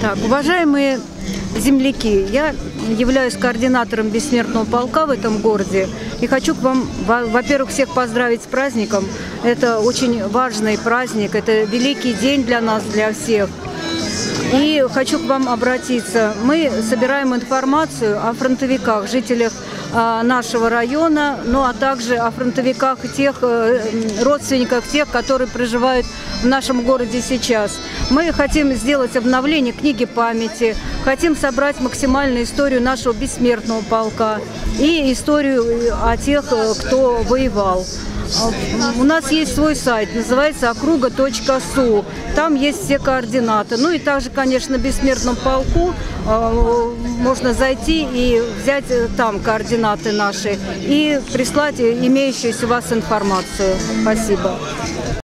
Так, уважаемые земляки, я являюсь координатором бессмертного полка в этом городе и хочу к вам, во- во-первых, всех поздравить с праздником. Это очень важный праздник, это великий день для нас, для всех. И хочу к вам обратиться. Мы собираем информацию о фронтовиках, жителях а, нашего района, ну а также о фронтовиках тех э, родственниках тех, которые проживают в нашем городе сейчас. Мы хотим сделать обновление книги памяти, хотим собрать максимальную историю нашего бессмертного полка и историю э, о тех, э, кто воевал. У нас есть свой сайт, называется округа.су. Там есть все координаты. Ну и также, конечно, бессмертном полку э, можно зайти и взять э, там координаты наши и прислать э, имеющуюся у вас информацию. Спасибо.